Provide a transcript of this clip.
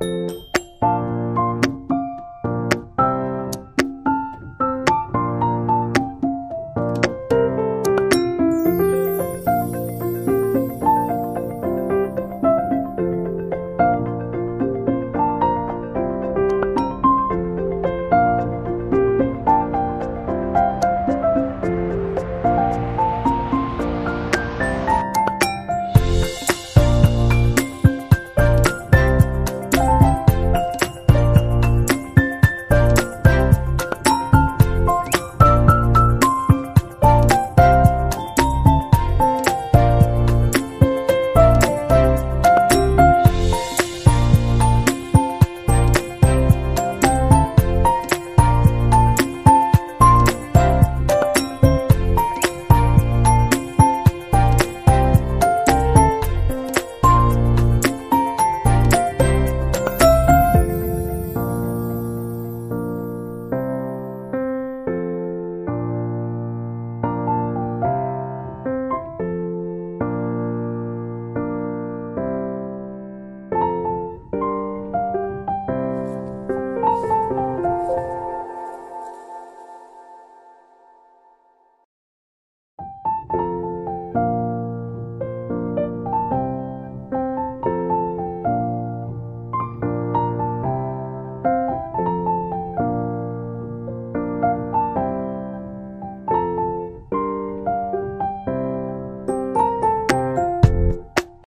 Música